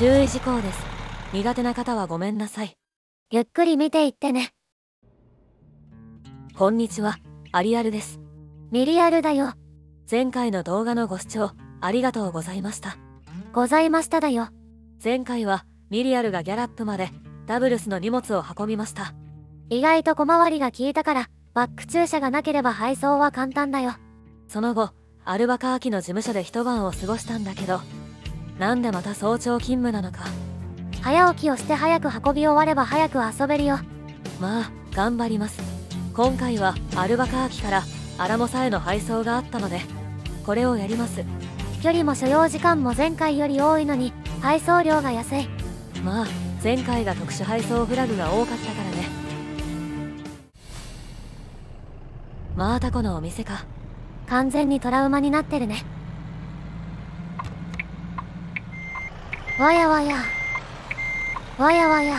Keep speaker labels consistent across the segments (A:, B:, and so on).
A: 注意事項です苦手な方はごめんなさい
B: ゆっくり見ていってね。
A: こんにちはアリアルです
B: ミリアルだよ。
A: 前回の動画のご視聴ありがとうございました
B: ございましただよ。
A: 前回はミリアルがギャラップまでダブルスの荷物を運びました
B: 意外と小回りが効いたから、バック駐車がなければ配送は簡単だよ。
A: その後アルバカーキの事務所で一晩を過ごしたんだけどなんでまた早朝勤務なのか
B: 早起きをして早く運び終われば早く遊べるよ。
A: まあ頑張ります今回はアルバカーキからアラモサへの配送があったのでこれをやります
B: 距離も所要時間も前回より多いのに、配送料が安い。
A: まあ前回が特殊配送フラグが多かったからねまあタコのお店か
B: 完全にトラウマになってるね。わやわや。わやわや。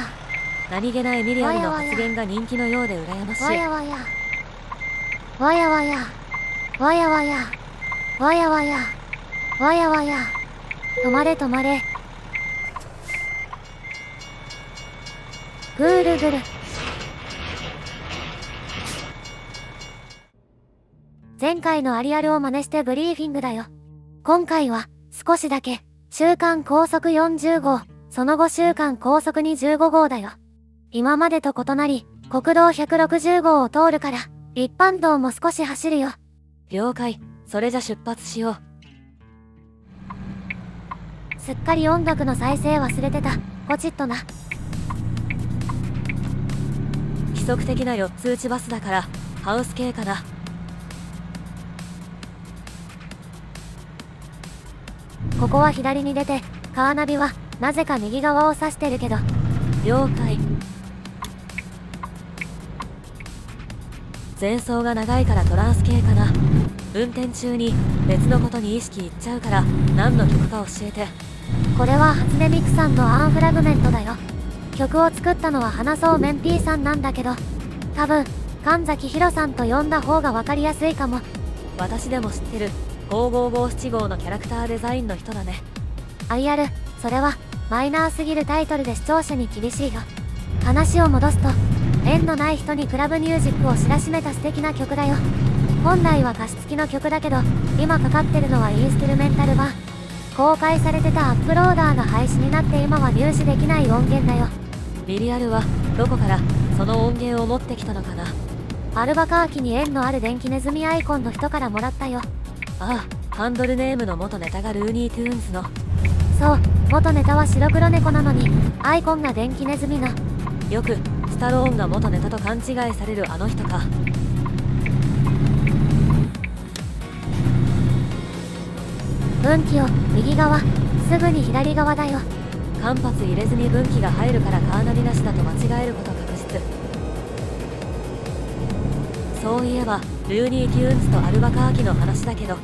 A: 何気ないミリアルの発言が人気のようで羨ましい
B: わやわや。わやわや。わやわや。わやわや。わやわや。止まれ止まれ。ぐるぐる。前回のアリアルを真似してブリーフィングだよ。今回は、少しだけ、週間高速40号、その後週間高速に15号だよ。今までと異なり、国道160号を通るから、一般道も少し走るよ。
A: 了解それじゃ出発しよう
B: すっかり音楽の再生忘れてた。ポチッとな。
A: 規則的な4つ打ちバスだからハウス系かな
B: ここは左に出て、カーナビは、なぜか右側を指してるけど、
A: 了解。前走が長いからトランス系かな。運転中に別のことに意識いっちゃうから何の曲か教えて。
B: これは初音ミクさんのアンフラグメントだよ。曲を作ったのは花そうメンピーさんなんだけど、多分、神崎ひろさんと呼んだ方がわかりやすいかも。
A: 私でも知ってる5557号のキャラクターデザインの人だね
B: アイアル、それは、マイナーすぎるタイトルで視聴者に厳しいよ。話を戻すと、縁のない人にクラブミュージックを知らしめた素敵な曲だよ。本来は歌詞付きの曲だけど、今かかってるのはインストゥルメンタル版。公開されてたアップローダーが廃止になって今は入手できない音源だよ。
A: ミリアルはどこからその音源を持ってきたのかな
B: アルバカーキに縁のある電気ネズミアイコンの人からもらったよ。
A: ああハンドルネームの元ネタがルーニー・トゥーンズの
B: そう、元ネタは白黒猫なのに、アイコンが電気ネズミの。
A: よくスタローンが元ネタと勘違いされるあの人か
B: 分岐を、右側、すぐに左側だよ。
A: 間髪入れずに分岐が入るからカーナビなしだと間違えること確実そういえばルーニー・テューンズとアルバカーキの話だけど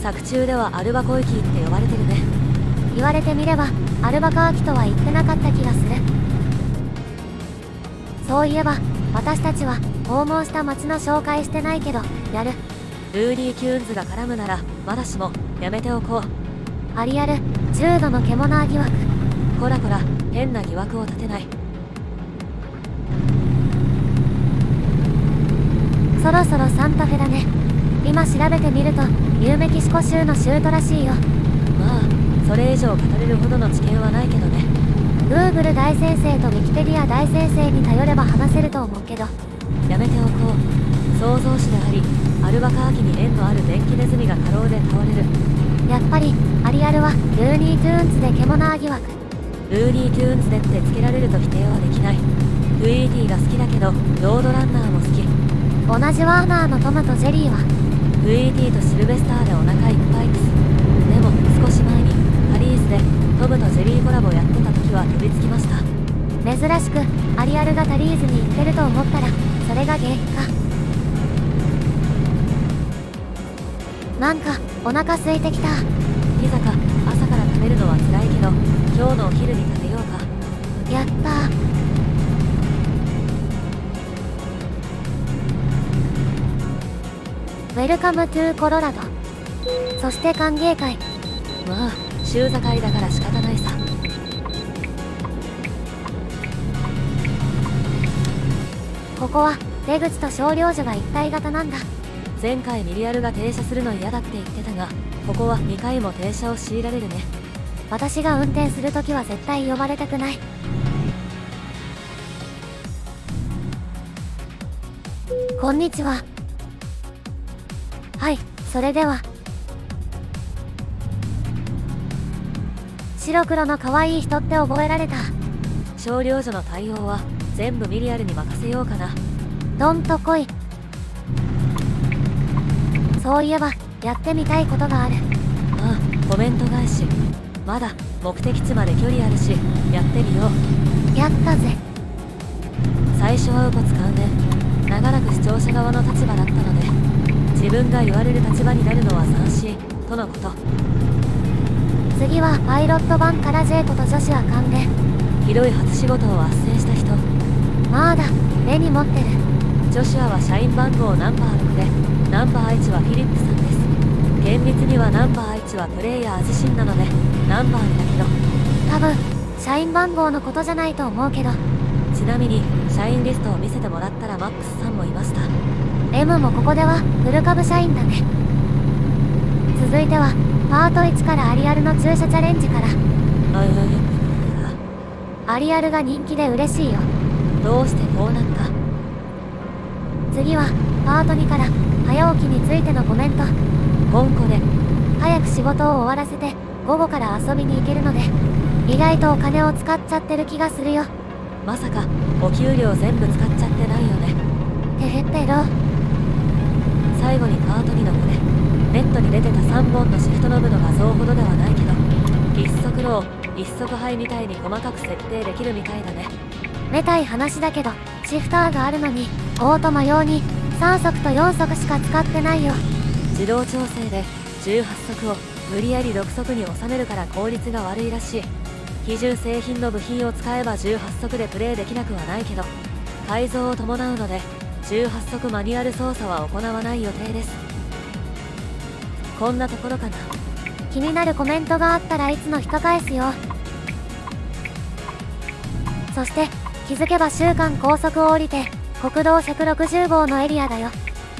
A: 作中ではアルバコイキって呼ばれてるね
B: 言われてみれば、アルバカーキとは言ってなかった気がする。そういえば、私たちは、訪問した街の紹介してないけど、やる。
A: ルーニー・テューンズが絡むならまだしもやめておこう
B: アリアル、重度の獣疑惑。
A: こらこら変な疑惑を立てない
B: そろそろサンタフェだね。今調べてみると、ニューメキシコ州の州都らしいよ。
A: まあそれ以上語れるほどの知見はないけどね。
B: Google 大先生と Wikipedia 大先生に頼れば話せると思うけど、
A: やめておこう。創造主でありアルバカーキに縁のある電気ネズミが過労で倒れる。
B: やっぱり、アリアルは、ルーニー・トゥーンズで獣疑惑。
A: ルーニー・トゥーンズでってつけられると否定はできない。トゥイーティーが好きだけどロードランナーも好き
B: 同じワーナーのトムとジェリーは、
A: フイーティとシルベスターでお腹いっぱいですでも少し前にパリーズでトムとジェリーコラボやってた時は飛びつきました
B: 珍しく、アリアルがタリーズに行ってると思ったら、それが原因か。なんか、お腹空いてきた。
A: ピザか朝から食べるのは辛いけど
B: Welcome to コロラド。そして歓迎会。
A: まあ州境だから仕方ないさ。
B: ここは出口と計量所が一体型なんだ。
A: 前回ミリアルが停車するの嫌だって言ってたがここは2回も停車を強いられるね。
B: 私が運転するときは絶対呼ばれたくない。こんにちは。それでは。白黒の可愛い人って覚えられた？
A: 少量所の対応は全部ミリアルに任せようかな。
B: どんと来い。そういえばやってみたいことがある。
A: ああコメント返し。まだ目的地まで距離あるしやってみよう。
B: やったぜ。
A: 最初はウポ使うね長らく視聴者側の立場だったので自分が言われる立場になるのは斬新とのこと。
B: 次はパイロット版からジェイコと女子は勘で。
A: ひどい初仕事を斡旋した人。
B: まあだ手に持ってる。
A: ジョシュアは社員番号ナンバー6でナンバー1はフィリップさんです。厳密にはナンバー1はプレイヤー自身なのでナンバーにだけど
B: 多分社員番号のことじゃないと思うけど。
A: ちなみに社員リストを見せてもらったらマックスさんもいました
B: M もここではフル株社員だね。続いてはパート1からアリアルの駐車チャレンジから。アリアルが人気で嬉しいよ。
A: どうしてこうなった？
B: 次はパート2から早起きについてのコメント。
A: 香港で。
B: 早く仕事を終わらせて午後から遊びに行けるので。意外とお金を使っちゃってる気がするよ。
A: まさかお給料全部使っちゃってないよね。
B: てへってろ
A: 最後にパート2のこれネットに出てた3本のシフトノブの画像ほどではないけど一足ロー一足ハイみたいに細かく設定できるみたいだね。
B: めたい話だけどシフターがあるのにオートマ用に3足と4足しか使ってないよ。
A: 自動調整で18足を無理やり6足に収めるから効率が悪いらしい。比重製品の部品を使えば18足でプレイできなくはないけど改造を伴うので18足マニュアル操作は行わない予定です。こんなところかな。
B: 気になるコメントがあったらいつの人返すよ。そして気づけば週間高速を降りて国道160号のエリアだよ。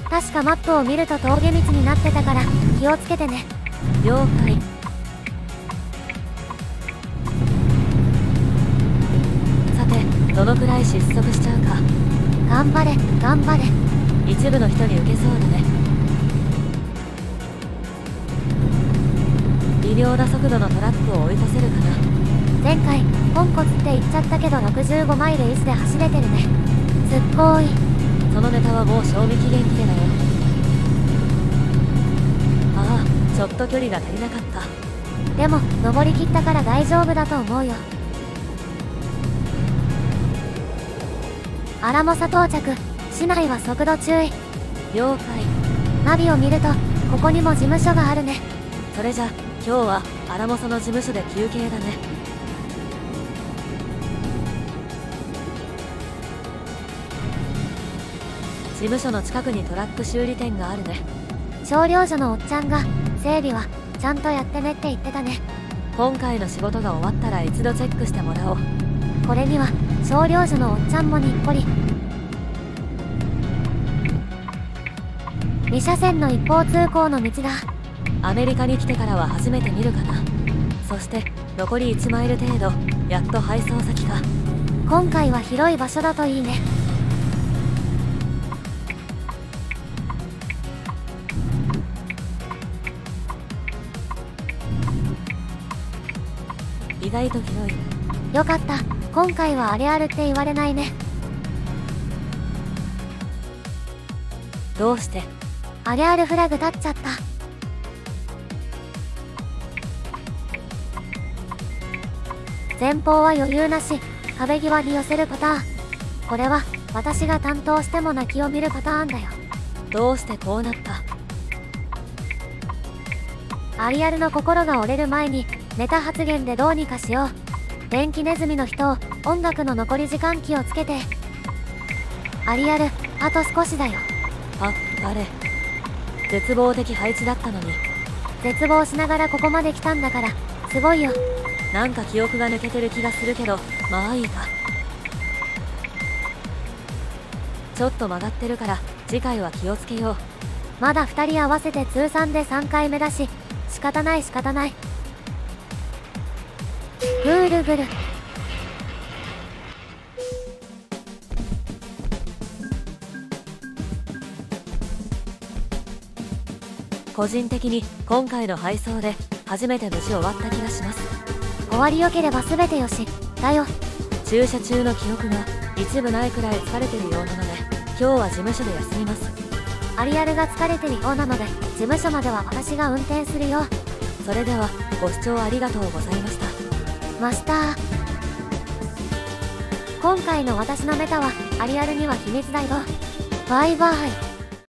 B: 確かマップを見ると峠道になってたから気をつけてね。
A: 了解。さてどのくらい失速しちゃうか
B: 頑張れ頑張れ。
A: 一部の人に受けそうだね。微妙な速度のトラックを追い越せるかな。
B: 前回ポンコツって言っちゃったけど65マイルイスで走れてるね。すっごい。
A: そのネタはもう賞味期限切れだよ。ああちょっと距離が足りなかった。
B: でも登り切ったから大丈夫だと思うよアラモサ到着。市内は速度注意。
A: 了解。
B: ナビを見るとここにも事務所があるね。
A: それじゃ今日はアラモサの事務所で休憩だね。事務所の近くにトラック修理店があるね。
B: 少量所のおっちゃんが整備はちゃんとやってねって言ってたね。
A: 今回の仕事が終わったら一度チェックしてもらおう。
B: これには少量所のおっちゃんもにっこり。2車線の一方通行の道だ。
A: アメリカに来てからは初めて見るかな。そして残り1マイル程度やっと配送先か。
B: 今回は広い場所だといいね。
A: 意外と広い。
B: よかった今回はあれあるって言われないね。
A: どうして？
B: あれあるフラグ立っちゃった。前方は余裕なし壁際に寄せるパターン。これは私が担当しても泣きを見るパターンだよ。
A: どうしてこうなった？
B: アリアルの心が折れる前にネタ発言でどうにかしよう電気ネズミの人を音楽の残り時間気をつけて。アリアルあと少しだよ。
A: ああれ。絶望的配置だったのに。
B: 絶望しながらここまで来たんだから。すごいよ。
A: なんか記憶が抜けてる気がするけどまあいいか。ちょっと曲がってるから次回は気をつけよう。
B: まだ2人合わせて通算で3回目だし仕方ない仕方ないぐるぐる
A: 個人的に今回の配送で初めて無事終わった気がします。
B: 終わりよければ全てよし。だよ。
A: 駐車中の記憶が一部ないくらい疲れてるようなので今日は事務所で休みます。
B: アリアルが疲れてるようなので事務所までは私が運転するよ。
A: それではご視聴ありがとうございました。
B: マスター今回の私のメタはアリアルには秘密だよバイバイ。